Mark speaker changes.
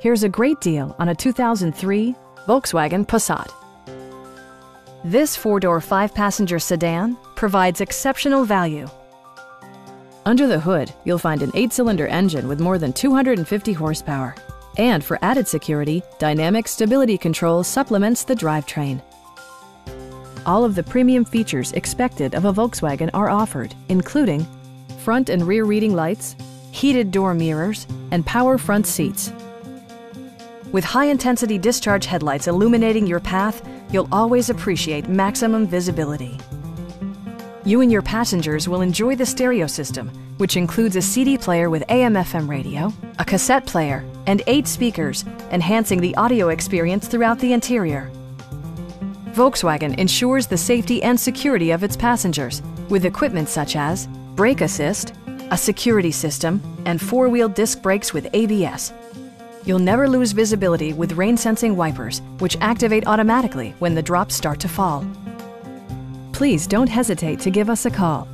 Speaker 1: Here's a great deal on a 2003 Volkswagen Passat. This four-door, five-passenger sedan provides exceptional value. Under the hood, you'll find an eight-cylinder engine with more than 250 horsepower. And for added security, Dynamic Stability Control supplements the drivetrain. All of the premium features expected of a Volkswagen are offered, including front and rear reading lights, heated door mirrors, and power front seats. With high-intensity discharge headlights illuminating your path, you'll always appreciate maximum visibility. You and your passengers will enjoy the stereo system, which includes a CD player with AM-FM radio, a cassette player, and eight speakers, enhancing the audio experience throughout the interior. Volkswagen ensures the safety and security of its passengers with equipment such as brake assist, a security system, and four-wheel disc brakes with ABS. You'll never lose visibility with rain-sensing wipers, which activate automatically when the drops start to fall. Please don't hesitate to give us a call